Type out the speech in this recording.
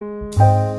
you.